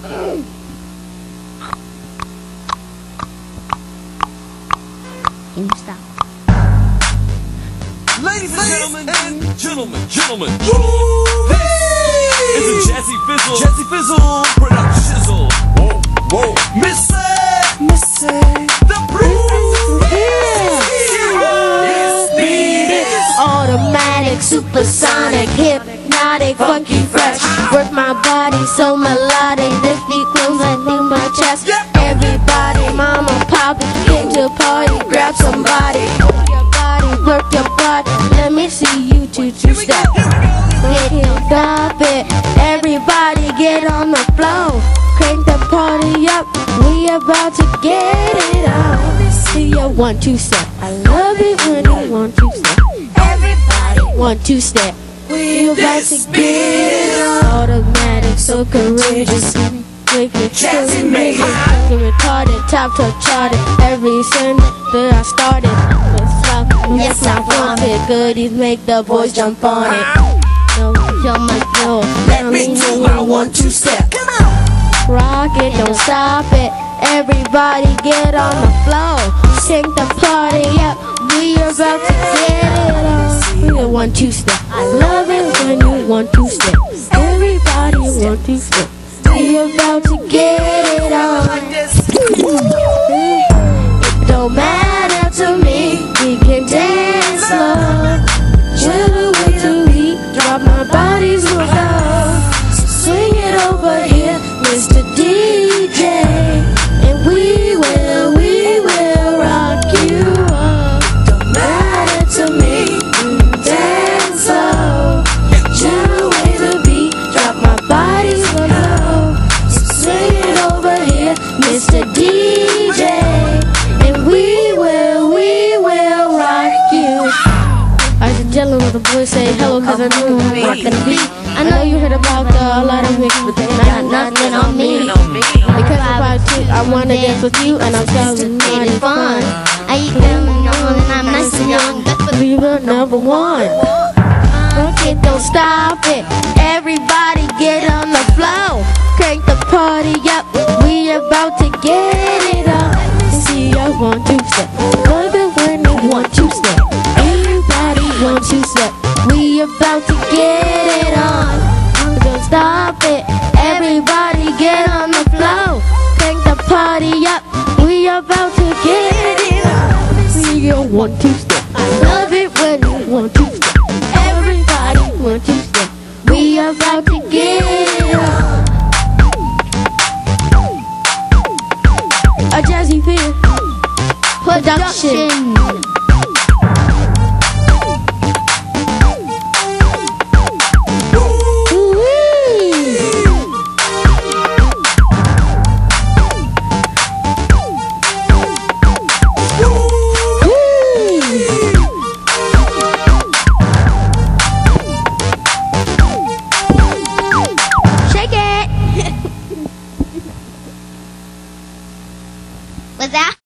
Ladies and gentlemen, and gentlemen, gentlemen, hey! It's a Jazzy Fizzle, Jazzy Fizzle, production shizzle. Whoa, whoa, Miss Miss the proof is. Beat Automatic, supersonic, hypnotic, funky fresh. Work my body so melodic. Grab somebody. Work your body, work your body. Let me see you two two step. Hit him, stop it. Everybody get on the floor. Crank the party up. We about to get it on. Let me see your one two step. I love it when you one two step. Everybody one two step. We about to get it on. Automatic, so courageous. Make it Jazzy make make it fucking retarded, top to charted. Every sentence that I started flop. Yes, I want it. Goodies make the boys jump on it. No, yo, my yo, Let me do my one two step. Come on. Rock it, don't stop it. Everybody get on the floor. Shake the party up. We are about to get it on. We a one two step. I love it when you one two step. Everybody one two step. We about to get Mr. DJ. And we will, we will rock you. I was dealing with a boy say hello cause I knew was rocking the beat. I know you heard about the, lot of mix, but they got nothing on me. Because if I wanna dance with you and I'm telling you it's fun. I eat and young and I'm nice and young. What we were number one. Okay, don't stop it. One two step. I love it when you one two step. Everybody one two step. We are about to get. A Jazze Pha production. Was that